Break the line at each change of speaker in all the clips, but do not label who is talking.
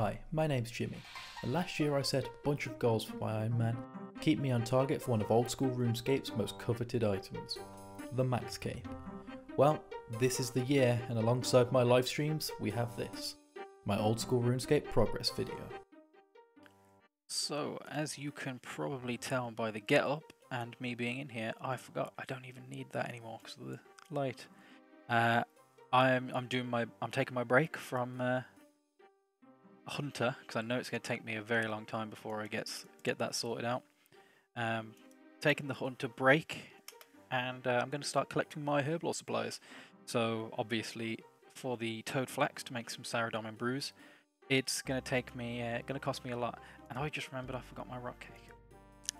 Hi, my name's Jimmy, and last year I set a bunch of goals for my Iron Man. Keep me on target for one of old school RuneScape's most coveted items, the Max Cape. Well, this is the year, and alongside my live streams, we have this my old school RuneScape progress video.
So, as you can probably tell by the get up and me being in here, I forgot I don't even need that anymore because of the light. Uh, I'm I'm doing my I'm taking my break from uh, Hunter because I know it's going to take me a very long time before I get get that sorted out. Um, taking the Hunter break, and uh, I'm going to start collecting my herblore supplies. So obviously, for the Toad Flax to make some Saradomin brews, it's going to take me, uh, going to cost me a lot. And I just remembered I forgot my rock cake.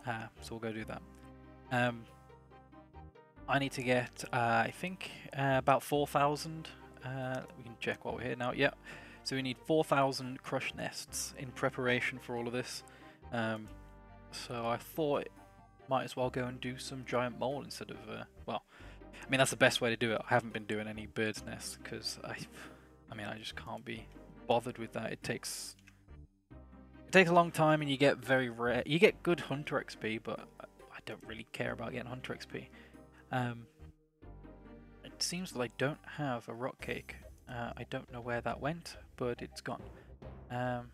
Uh, so we'll go do that. Um, I need to get, uh, I think, uh, about 4,000. Uh, we can check while we're here now. Yep. So we need 4,000 crush nests in preparation for all of this. Um, so I thought might as well go and do some giant mole instead of, uh, well, I mean that's the best way to do it. I haven't been doing any bird's nests because I, I mean I just can't be bothered with that. It takes, it takes a long time and you get very rare, you get good hunter XP, but I don't really care about getting hunter XP. Um, it seems that I don't have a rock cake. Uh, I don't know where that went, but it's gone. Um,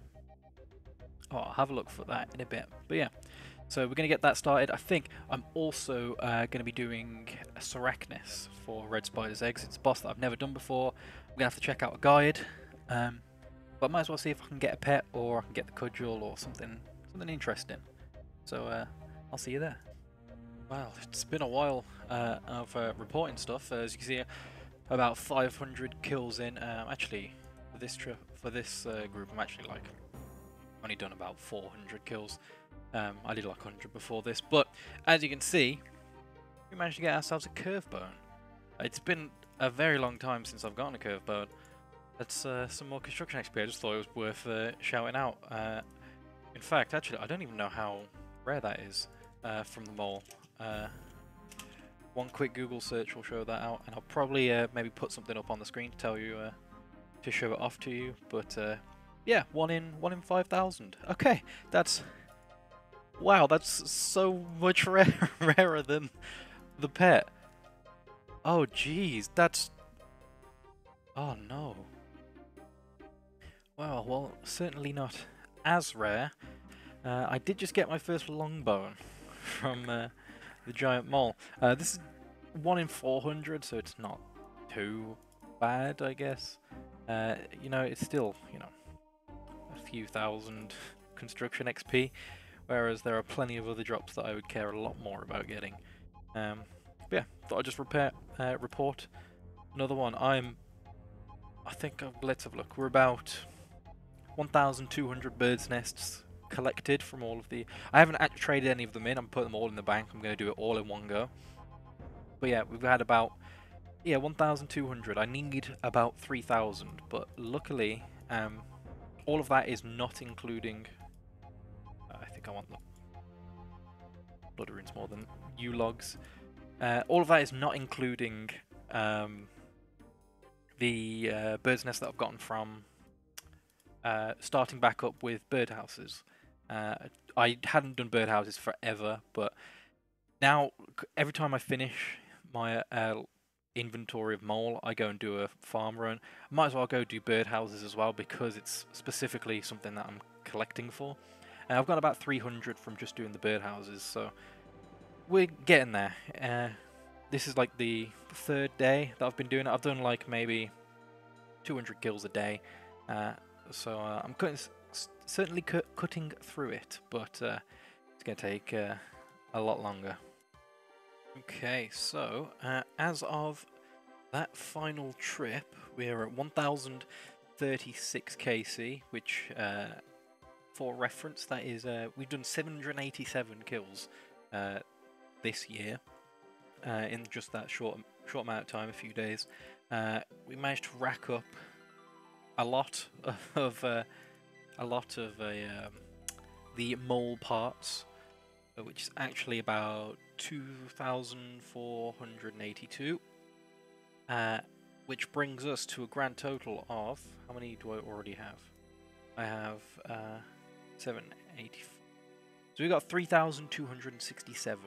oh, I'll have a look for that in a bit. But yeah, so we're going to get that started. I think I'm also uh, going to be doing a Sarachnis for Red Spider's Eggs. It's a boss that I've never done before. I'm going to have to check out a guide. Um, but I might as well see if I can get a pet or I can get the cudgel or something something interesting. So uh, I'll see you there. Well, it's been a while uh, of uh, reporting stuff. As you can see, about 500 kills in. Um, actually, for this trip, for this uh, group, I'm actually like only done about 400 kills. Um, I did like 100 before this, but as you can see, we managed to get ourselves a curve bone. It's been a very long time since I've gotten a curve bone. That's uh, some more construction XP. I just thought it was worth uh, shouting out. Uh, in fact, actually, I don't even know how rare that is uh, from the mole. Uh, one quick Google search will show that out, and I'll probably uh, maybe put something up on the screen to tell you to show it off to you. But uh, yeah, one in one in five thousand. Okay, that's wow. That's so much rare, rarer than the pet. Oh jeez, that's oh no. Wow, well, certainly not as rare. Uh, I did just get my first longbone from uh, the giant mole. Uh, this is one in 400, so it's not too bad, I guess. Uh, you know, it's still, you know, a few thousand construction XP, whereas there are plenty of other drops that I would care a lot more about getting. Um, yeah, thought I'd just repair, uh, report another one. I'm, I think, uh, let's have a look. We're about 1,200 birds' nests collected from all of the... I haven't actually traded any of them in. I'm putting them all in the bank. I'm going to do it all in one go. But yeah, we've had about... Yeah, 1,200. I need about 3,000. But luckily, um, all of that is not including... Uh, I think I want the blood runes more than yew logs. Uh, all of that is not including um, the uh, bird's nest that I've gotten from uh, starting back up with birdhouses. Uh, I hadn't done birdhouses forever, but now every time I finish my uh, inventory of mole, I go and do a farm run. Might as well go do birdhouses as well because it's specifically something that I'm collecting for. And I've got about 300 from just doing the birdhouses, so we're getting there. Uh, this is like the third day that I've been doing it. I've done like maybe 200 kills a day. Uh, so uh, I'm cutting, certainly cu cutting through it, but uh, it's going to take uh, a lot longer. Okay, so uh, as of that final trip, we're at 1036 KC, which, uh, for reference, that is uh, we've done 787 kills this year in just that short short amount of time, a few days. we managed to rack up a lot of uh, a lot of uh, um, the mole parts, uh, which is actually about 2,482, uh, which brings us to a grand total of how many do I already have? I have uh, 780. So we got 3,267.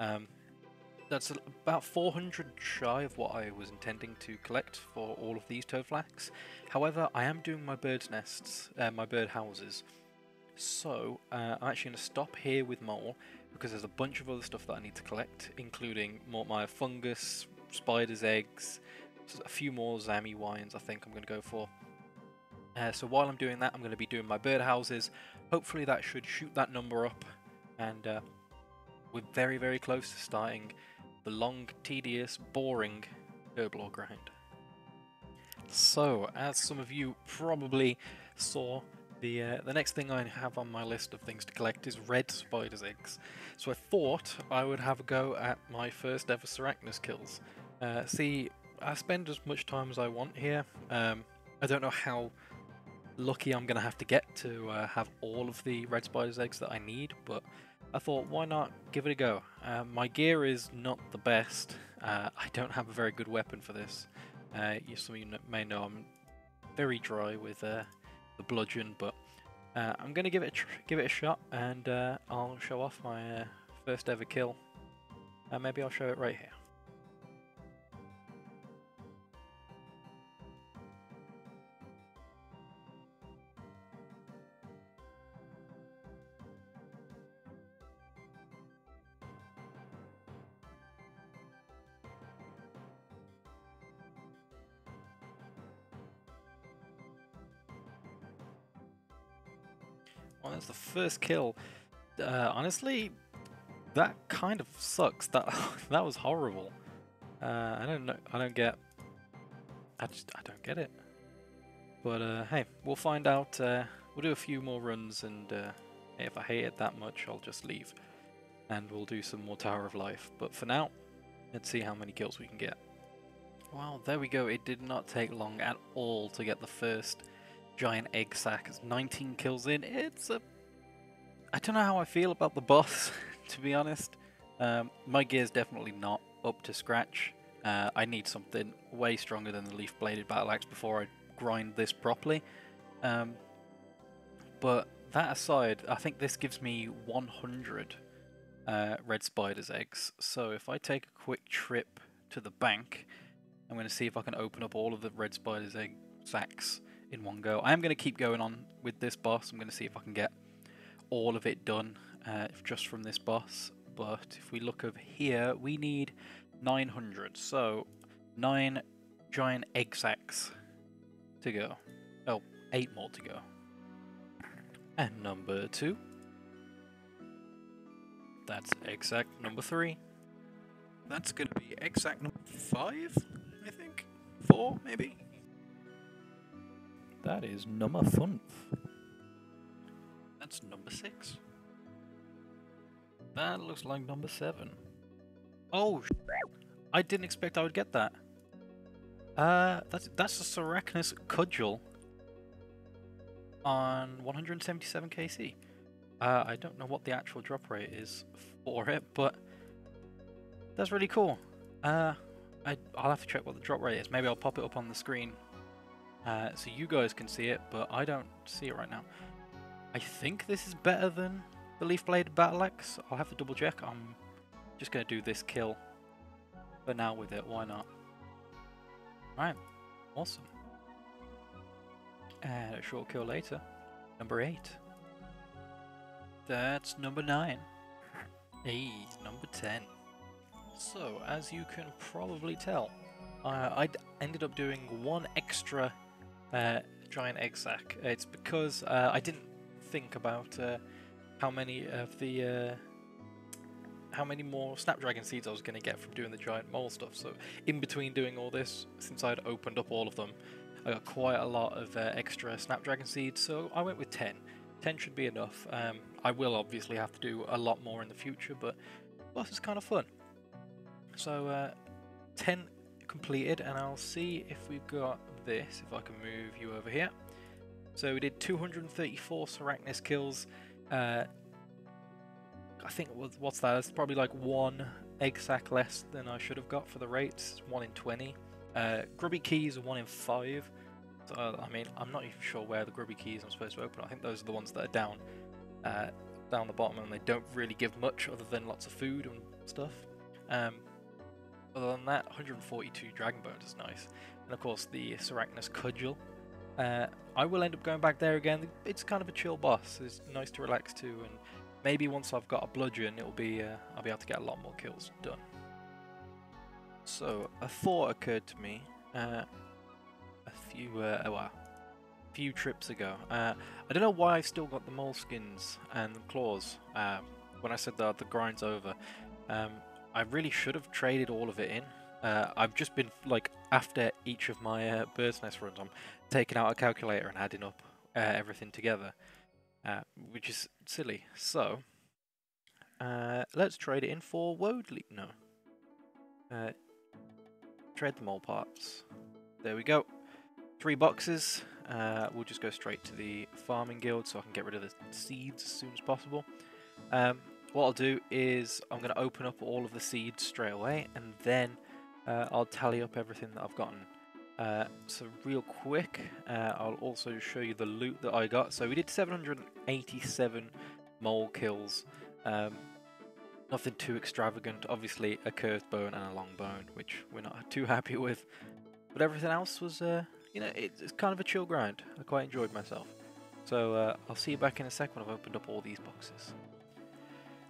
Um, that's about 400 shy of what I was intending to collect for all of these toadflax. However, I am doing my bird's nests, uh, my bird houses. So uh, I'm actually going to stop here with mole because there's a bunch of other stuff that I need to collect, including mort myre fungus, spiders' eggs, a few more Zammy wines. I think I'm going to go for. Uh, so while I'm doing that, I'm going to be doing my bird houses. Hopefully that should shoot that number up, and uh, we're very very close to starting the long, tedious, boring herblore grind. So, as some of you probably saw, the uh, the next thing I have on my list of things to collect is red spiders' eggs. So I thought I would have a go at my first ever Sarachnis kills. Uh, see, I spend as much time as I want here. Um, I don't know how lucky I'm going to have to get to uh, have all of the red spiders' eggs that I need, but I thought, why not give it a go? Uh, my gear is not the best. Uh, I don't have a very good weapon for this. Uh, you, some of you may know I'm very dry with uh, the bludgeon, but uh, I'm gonna give it a give it a shot, and uh, I'll show off my uh, first ever kill. Uh, maybe I'll show it right here. Well, that's the first kill. Uh, honestly, that kind of sucks. That that was horrible. Uh, I don't know. I don't get. I just I don't get it. But uh, hey, we'll find out. Uh, we'll do a few more runs, and uh, if I hate it that much, I'll just leave, and we'll do some more Tower of Life. But for now, let's see how many kills we can get. Well, there we go. It did not take long at all to get the first giant egg sack. It's 19 kills in. It's a. I don't know how I feel about the boss, to be honest. Um, my gear's definitely not up to scratch. Uh, I need something way stronger than the leaf bladed battle axe before I grind this properly. Um, but that aside, I think this gives me 100 uh, red spider's eggs. So if I take a quick trip to the bank, I'm going to see if I can open up all of the red spider's egg sacks in one go. I am going to keep going on with this boss. I'm going to see if I can get all of it done uh, just from this boss. But if we look over here, we need 900. So, nine giant egg sacks to go. Oh, eight more to go. And number two. That's egg sack number three. That's going to be egg sack number five, I think. Four, maybe. That is number fünf. That's number six. That looks like number seven. Oh, I didn't expect I would get that. Uh, that's that's a Sarachnis cudgel on 177 KC. Uh, I don't know what the actual drop rate is for it, but that's really cool. Uh, I I'll have to check what the drop rate is. Maybe I'll pop it up on the screen uh, so you guys can see it, but I don't see it right now. I think this is better than the Leaf Blade Battle Axe. I'll have to double check. I'm just going to do this kill for now with it. Why not? Right, awesome. And a short kill later, number 8. That's number 9. Hey, number 10. So, as you can probably tell, uh, I ended up doing one extra uh, giant egg sack. It's because uh, I didn't think about uh, how many of the uh, how many more snapdragon seeds I was going to get from doing the giant mole stuff. So in between doing all this, since I'd opened up all of them, I got quite a lot of uh, extra snapdragon seeds. So I went with 10. 10 should be enough. Um, I will obviously have to do a lot more in the future, but well, it's kind of fun. So uh, 10 completed, and I'll see if we've got this, if I can move you over here. So we did 234 Sarachnis kills. Uh, I think what- what's that? It's probably like one egg sack less than I should have got for the rates. One in 20. Uh, Grubby keys are one in five. So, I mean, I'm not even sure where the grubby keys I'm supposed to open. I think those are the ones that are down, uh, down the bottom, and they don't really give much other than lots of food and stuff. Um, other than that, 142 Dragon Bones is nice, and of course the Sarachnis Cudgel. Uh, I will end up going back there again. It's kind of a chill boss. It's nice to relax to, and maybe once I've got a bludgeon, it'll be uh, I'll be able to get a lot more kills done. So a thought occurred to me uh, a few uh, well, a few trips ago. Uh, I don't know why I still got the moleskins and the claws um, when I said that the grind's over. Um, I really should have traded all of it in. Uh, I've just been like after each of my uh, bird's nest runs, I'm taking out a calculator and adding up uh, everything together, uh, which is silly. So uh, let's trade it in for Woadley. No, uh, trade the mole parts. There we go. Three boxes. we'll just go straight to the farming guild so I can get rid of the seeds as soon as possible. Um, what I'll do is I'm going to open up all of the seeds straight away and then uh, I'll tally up everything that I've gotten. Uh, so real quick, uh, I'll also show you the loot that I got. So we did 787 mole kills. Um, nothing too extravagant. Obviously a curved bone and a long bone, which we're not too happy with. But everything else was, uh, you know, it's kind of a chill grind. I quite enjoyed myself. So uh, I'll see you back in a sec when I've opened up all these boxes.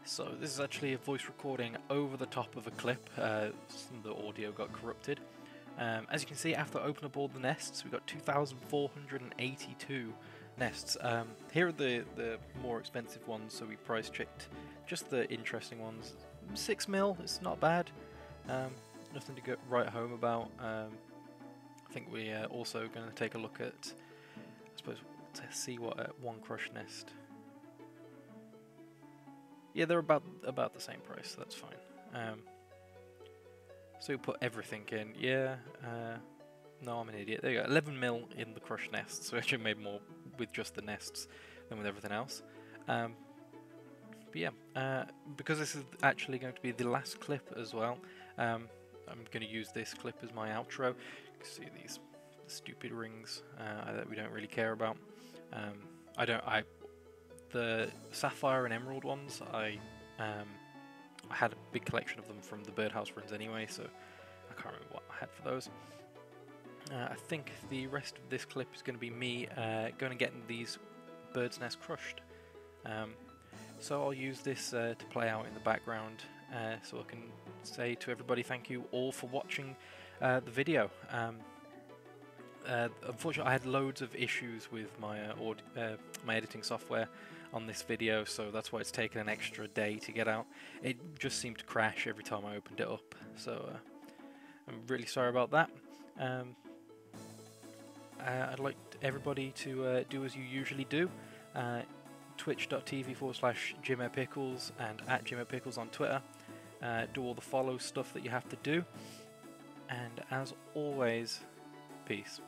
So this is actually a voice recording over the top of a clip. Uh, the audio got corrupted. Um, as you can see, after I open up all the nests, we've got 2,482 nests. Um, here are the, the more expensive ones, so we price checked just the interesting ones. 6 mil, it's not bad. Um, nothing to get right home about. Um, I think we're also going to take a look at, I suppose, to see what uh, one crush nest yeah, they're about about the same price. That's fine. Um, so we put everything in. Yeah. Uh, no, I'm an idiot. There you go. 11 mil in the crushed nests. So actually made more with just the nests than with everything else. Um, but yeah, uh, because this is actually going to be the last clip as well, um, I'm going to use this clip as my outro. You can see these stupid rings uh, that we don't really care about. Um, I don't. I the sapphire and emerald ones, I um, I had a big collection of them from the birdhouse runs anyway, so I can't remember what I had for those. Uh, I think the rest of this clip is going to be me uh, going and getting these bird's nest crushed. Um, so I'll use this uh, to play out in the background uh, so I can say to everybody thank you all for watching uh, the video. Um, uh, unfortunately, I had loads of issues with my my editing software on this video, so that's why it's taken an extra day to get out. It just seemed to crash every time I opened it up, so uh, I'm really sorry about that. Um, uh, I'd like everybody to uh, do as you usually do. Uh, Twitch.tv forward slash Pickles and at Pickles on Twitter. Uh, do all the follow stuff that you have to do. And as always, peace.